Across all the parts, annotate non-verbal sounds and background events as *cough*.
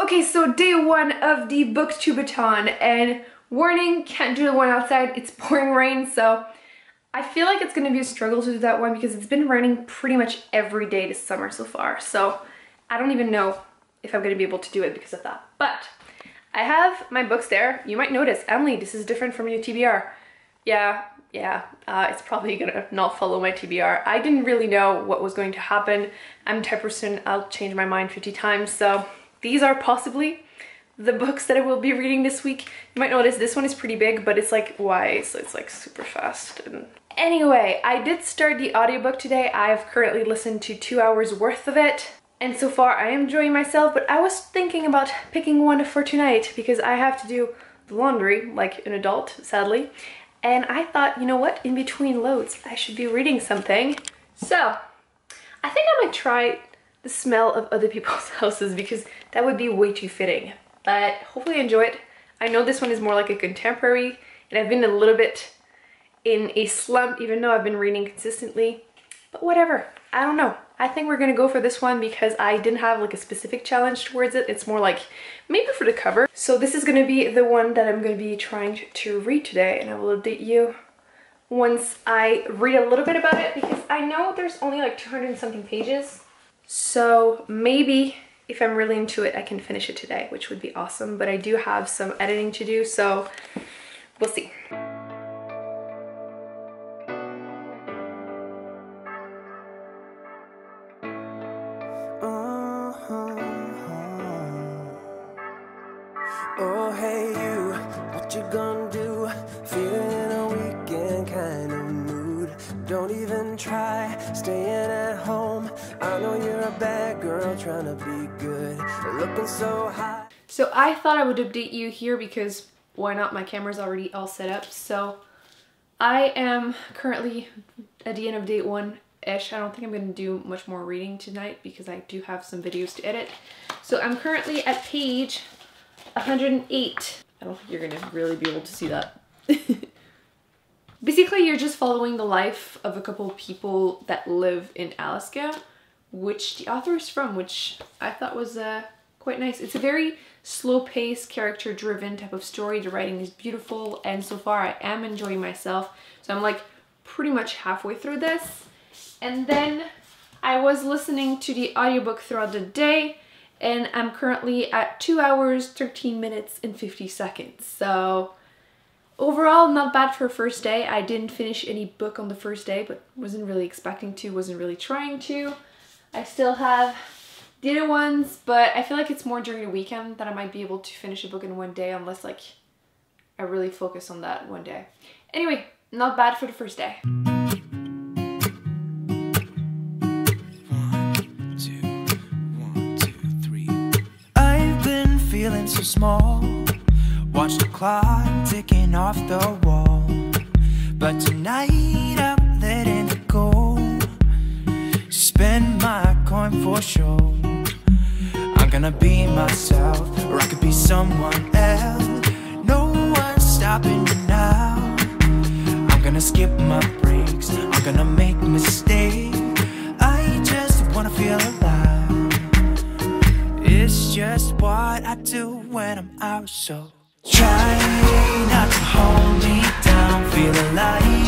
Okay, so day one of the booktubeathon and warning, can't do the one outside, it's *laughs* pouring rain, so I feel like it's gonna be a struggle to do that one because it's been raining pretty much every day this summer so far, so I don't even know if I'm gonna be able to do it because of that. But I have my books there. You might notice, Emily, this is different from your TBR. Yeah, yeah, uh, it's probably gonna not follow my TBR. I didn't really know what was going to happen. I'm type person, I'll change my mind 50 times, so these are possibly the books that I will be reading this week. You might notice this one is pretty big, but it's like YA, so it's like super fast. And Anyway, I did start the audiobook today. I've currently listened to two hours worth of it. And so far I am enjoying myself, but I was thinking about picking one for tonight because I have to do the laundry like an adult, sadly. And I thought, you know what, in between loads, I should be reading something. So, I think I might try the smell of other people's *laughs* houses because that would be way too fitting. But hopefully enjoy it. I know this one is more like a contemporary and I've been a little bit in a slump even though I've been reading consistently. But whatever, I don't know. I think we're gonna go for this one because I didn't have like a specific challenge towards it. It's more like maybe for the cover. So this is gonna be the one that I'm gonna be trying to read today and I will update you once I read a little bit about it because I know there's only like 200 something pages so maybe if I'm really into it, I can finish it today, which would be awesome. But I do have some editing to do, so we'll see. Thought I would update you here because why not? My camera's already all set up. So I am currently at the end of day one ish. I don't think I'm going to do much more reading tonight because I do have some videos to edit. So I'm currently at page 108. I don't think you're going to really be able to see that. *laughs* Basically, you're just following the life of a couple people that live in Alaska, which the author is from, which I thought was uh, quite nice. It's a very slow-paced, character-driven type of story. The writing is beautiful, and so far I am enjoying myself. So I'm like pretty much halfway through this. And then I was listening to the audiobook throughout the day, and I'm currently at 2 hours, 13 minutes, and 50 seconds. So overall, not bad for first day. I didn't finish any book on the first day, but wasn't really expecting to, wasn't really trying to. I still have the other ones, but I feel like it's more during the weekend that I might be able to finish a book in one day unless like I really focus on that one day. Anyway, not bad for the first day. I've been feeling so small. Watch the clock ticking off the wall. But tonight I'm letting it go. Spend my coin for sure. Gonna be myself, or I could be someone else. No one's stopping me now. I'm gonna skip my breaks. I'm gonna make mistakes. I just wanna feel alive. It's just what I do when I'm out, so try not to hold me down. Feel alive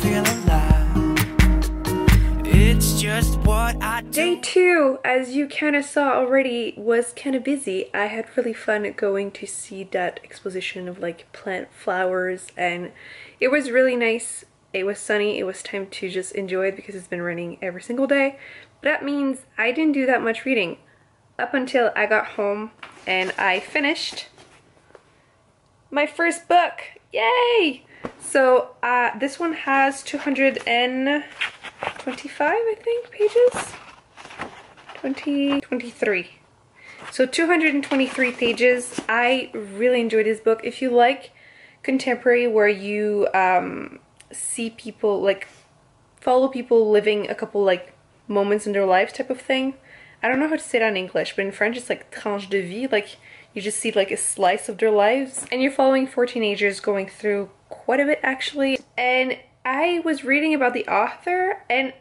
Feel alive. It's just what I do. Day two, as you kind of saw already, was kind of busy. I had really fun going to see that exposition of like plant flowers and it was really nice. It was sunny. It was time to just enjoy it because it's been raining every single day. But that means I didn't do that much reading up until I got home and I finished my first book. Yay! So uh, this one has 225, I think, pages. 20, 23. So 223 pages. I really enjoyed this book. If you like contemporary where you um, see people, like, follow people living a couple, like, moments in their lives type of thing. I don't know how to say that in English, but in French it's like tranche de vie, like you just see like a slice of their lives. And you're following four teenagers going through quite a bit actually. And I was reading about the author and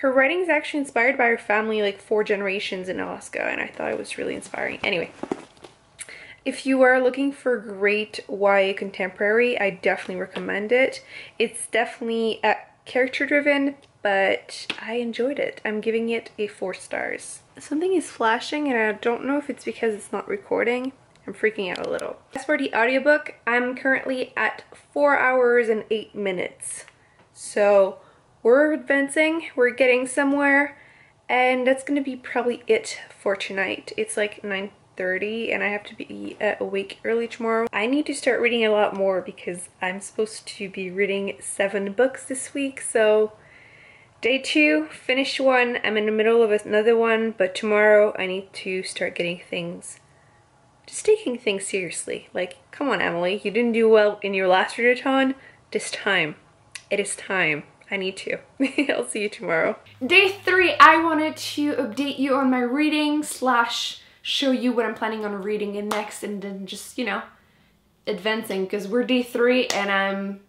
her writing is actually inspired by her family like four generations in Alaska and I thought it was really inspiring. Anyway, if you are looking for great YA contemporary, I definitely recommend it. It's definitely uh, character driven, but I enjoyed it. I'm giving it a four stars. Something is flashing and I don't know if it's because it's not recording. I'm freaking out a little. As for the audiobook, I'm currently at four hours and eight minutes. So we're advancing, we're getting somewhere, and that's gonna be probably it for tonight. It's like 9.30 and I have to be uh, awake early tomorrow. I need to start reading a lot more because I'm supposed to be reading seven books this week, so Day two, finished one. I'm in the middle of another one, but tomorrow I need to start getting things, just taking things seriously. Like, come on, Emily, you didn't do well in your last readathon. This time, it is time. I need to. *laughs* I'll see you tomorrow. Day three, I wanted to update you on my reading slash show you what I'm planning on reading in next and then just, you know, advancing because we're day three and I'm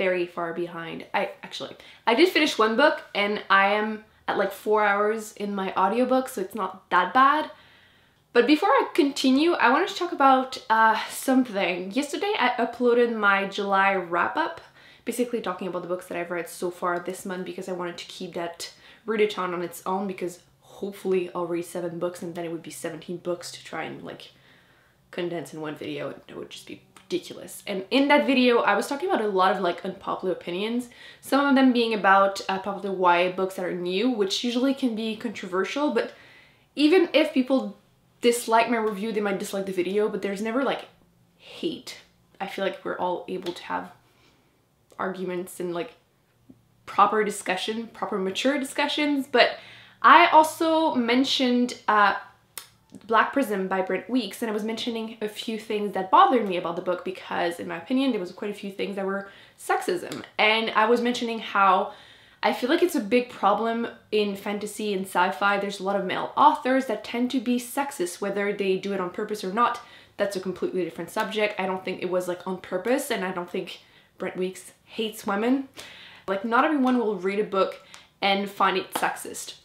very far behind. I actually, I did finish one book and I am at like four hours in my audiobook, so it's not that bad. But before I continue, I wanted to talk about uh, something. Yesterday I uploaded my July wrap up, basically talking about the books that I've read so far this month because I wanted to keep that readathon on its own because hopefully I'll read seven books and then it would be 17 books to try and like condense in one video. and It would just be ridiculous. And in that video, I was talking about a lot of like unpopular opinions, some of them being about uh, popular YA books that are new, which usually can be controversial, but even if people dislike my review, they might dislike the video, but there's never like hate. I feel like we're all able to have arguments and like proper discussion, proper mature discussions, but I also mentioned uh, Black Prism by Brent Weeks and I was mentioning a few things that bothered me about the book because in my opinion there was quite a few things that were sexism and I was mentioning how I feel like it's a big problem in fantasy and sci-fi. There's a lot of male authors that tend to be sexist whether they do it on purpose or not. That's a completely different subject. I don't think it was like on purpose and I don't think Brent Weeks hates women. Like not everyone will read a book and find it sexist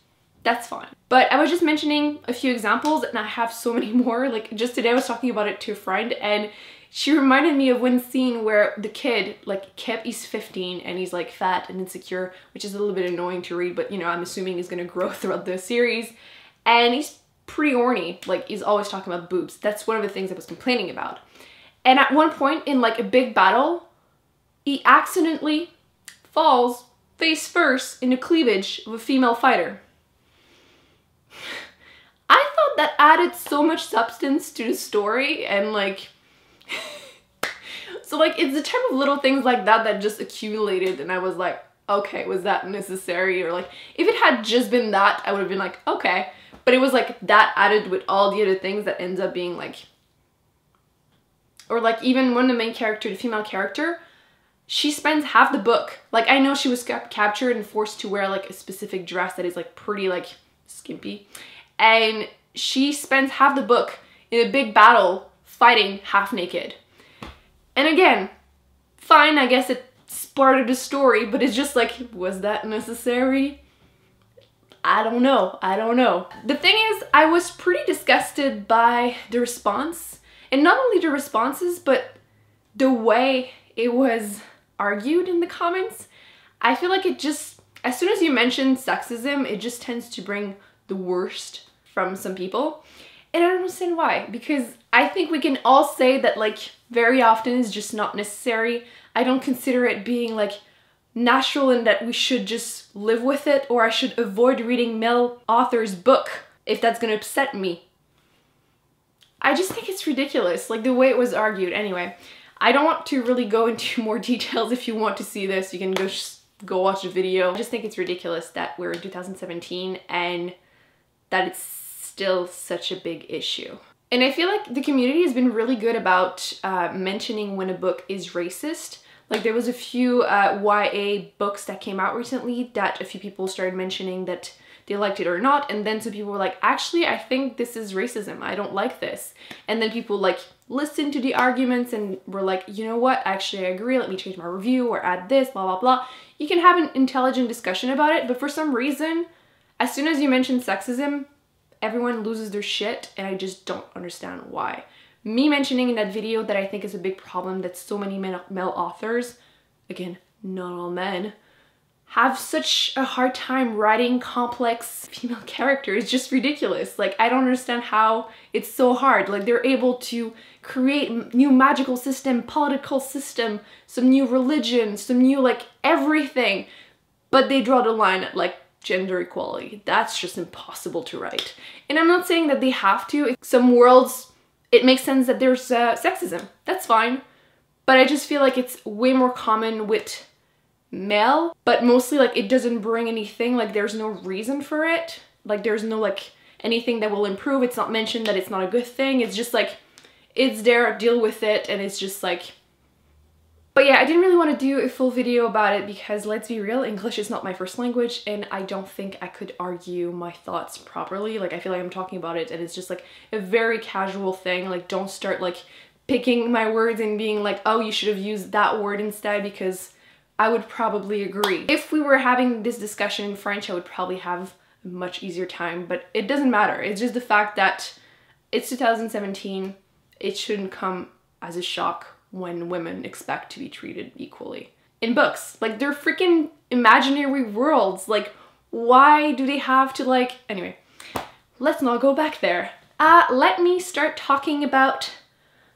that's fine. But I was just mentioning a few examples and I have so *laughs* many more. Like just today I was talking about it to a friend and she reminded me of one scene where the kid, like Kip, he's 15 and he's like fat and insecure, which is a little bit annoying to read, but you know, I'm assuming he's gonna grow *laughs* throughout the series. And he's pretty horny, like he's always talking about boobs. That's one of the things I was complaining about. And at one point in like a big battle, he accidentally falls face first into cleavage of a female fighter. That added so much substance to the story and like *laughs* so like it's the type of little things like that that just accumulated and I was like okay was that necessary? Or like if it had just been that I would have been like okay. But it was like that added with all the other things that ends up being like or like even when the main character the female character she spends half the book. Like I know she was captured and forced to wear like a specific dress that is like pretty like skimpy. And she spends half the book in a big battle fighting half naked. And again, fine, I guess it's part of the story, but it's just like, was that necessary? I don't know. I don't know. The thing is, I was pretty disgusted by the response. And not only the responses, but the way it was argued in the comments. I feel like it just, as soon as you mention sexism, it just tends to bring the worst from some people. And I don't understand why, because I think we can all say that like very often is just not necessary. I don't consider it being like natural and that we should just live with it or I should avoid reading male author's book if that's gonna upset me. I just think it's ridiculous, like the way it was argued. Anyway, I don't want to really go *laughs* into more details. If you want to see this, you can go go watch the video. I just think it's ridiculous that we're in 2017 and that it's still such a big issue. And I feel like the community has been really good about uh, mentioning when a book is racist. Like there was a few uh, YA books that came out recently that a few people started mentioning that they liked it or not. And then some people were like actually I think this is racism. I don't like this. And then people like listened to the arguments and were like you know what? Actually I agree. Let me change my review or add this blah blah blah. You can have an intelligent discussion about it but for some reason as soon as you mention sexism everyone loses their shit and I just don't understand why. Me mentioning in that video that I think is a big problem that so many male, authors again not all men have such a hard time writing complex *laughs* female characters. Just ridiculous. Like i don't understand how it's so hard. Like they're able to create new magical system political system some new religion some new like everything but they draw the line at like gender equality that's just impossible to write and i'm not saying that they have to In some worlds it makes sense that there's uh, sexism that's fine but i just feel like it's way more common with male, but mostly like it doesn't bring anything, like there's no reason for it. Like there's no like anything that will improve. It's not mentioned that it's not a good thing. It's just like, it's there, deal with it, and it's just like, but yeah, I didn't really want to do a full video about it because let's be real, English is not my first language and I don't think I could argue my thoughts properly. Like I feel like I'm talking about it and it's just like a very casual thing. Like don't start like picking my words and being like, oh, you should have used that word instead because I would probably agree. If we were having this discussion in French, I would probably have a much easier time, but it doesn't matter. It's just the fact that it's 2017. It shouldn't come as a shock when women expect to be treated equally. In books, like they're freaking imaginary worlds. Like, why do they have to like, anyway, let's not go back there. Uh, let me start talking about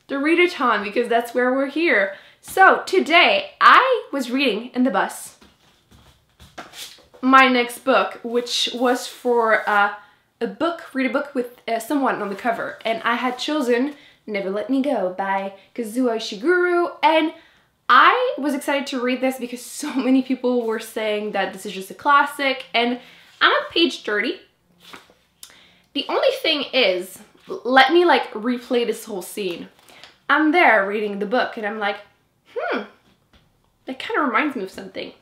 the readathon because that's where we're here. So today I was reading in the bus my next book, which was for uh, a book, read a book with uh, someone on the cover. And I had chosen Never Let Me Go by Kazuo Ishiguro. And I was excited to read this because *laughs* so many people were saying that this is just a classic. And I'm on page 30. The only thing is, let me like replay this whole scene. I'm there reading the book and I'm like, hmm, that kind of reminds me of something.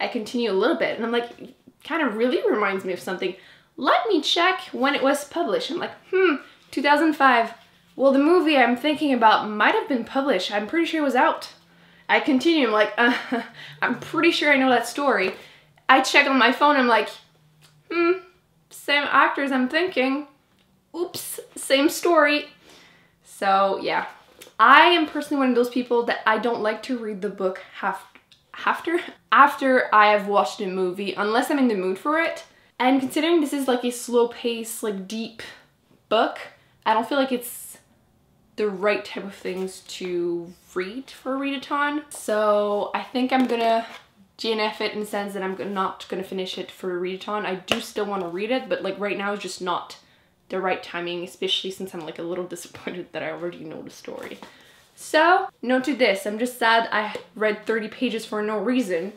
I continue a little bit and I'm like, kind of really reminds me of something. Let me check when it was published. I'm like, hmm, 2005. Well, the movie I'm thinking about might have been published. I'm pretty sure it was out. I continue, I'm like, *laughs* uh, I'm pretty sure I know that story. I check on my phone, I'm like, hmm, same actors I'm thinking. Oops, same story. So yeah, I am personally one of those people that I don't like to read the book half after *laughs* after I have watched a movie unless I'm in the mood for it. And considering this is like a slow pace, like deep book, I don't feel like it's the right type of things to read for a readathon. So I think I'm gonna DNF it in the sense that I'm not gonna finish it for a readathon. I do still want to read it, but like right now is just not the right timing, especially since I'm like a little *laughs* disappointed that I already know the story. So, note to this, I'm just sad I read 30 pages for no reason.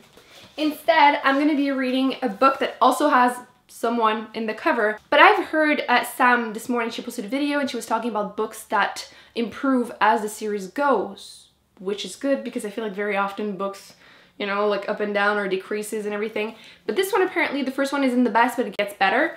Instead, I'm gonna be reading a book that also has someone in the cover. But I've heard uh, Sam this morning, she posted a video and she was talking about books that improve as the series goes, which is good because I feel like very often books you know, like up and down or decreases and everything. But this one apparently, the first one isn't the best, but it gets better.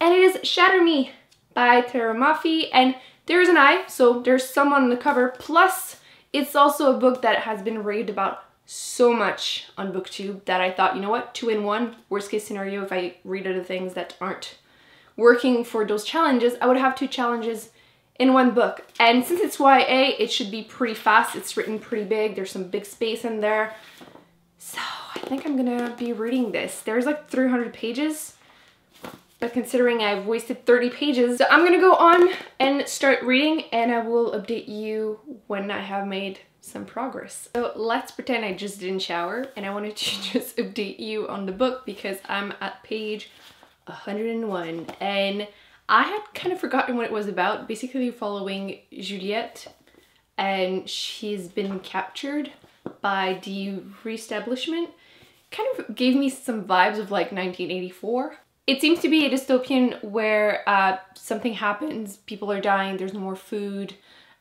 And it is Shatter Me by Tahereh Mafi and there's an eye, so there's someone on the cover. Plus, it's also a book that has been raved about so much on booktube that I thought, you know what, two in one, worst case scenario, if I read other things that aren't working for those challenges, I would have two challenges in one book. And since it's YA, it should be pretty fast. It's written pretty big. There's some big space in there. So I think I'm gonna be reading this. There's like 300 pages, but considering I've wasted 30 pages, so I'm gonna go on and start reading and I will update you when I have made some progress. So let's pretend I just didn't shower and I wanted to *laughs* just update you on the book because I'm at page 101 and I had kind of forgotten what it was about. Basically following Juliette and she's been captured by the reestablishment. Kind of gave me some vibes of like 1984. It seems to be a dystopian where uh, something happens, people are dying, there's no more food,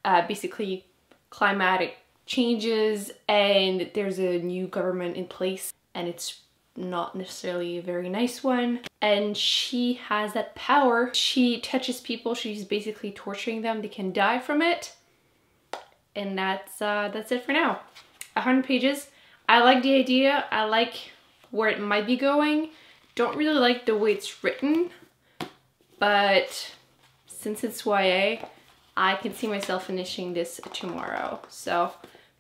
uh, basically climatic changes and there's a new government in place and it's not necessarily a very nice one. And she has that power. She touches people, she's basically torturing them, they can die from it. And that's, uh, that's it for now. 100 pages. I like the idea, I like where it might be going. Don't really like the way it's written, but since it's YA, I can see myself finishing this tomorrow. So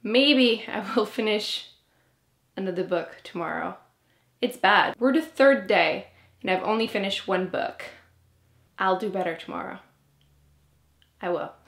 maybe I will finish another book tomorrow. It's bad. We're the third day and I've only finished one book. I'll do better tomorrow. I will.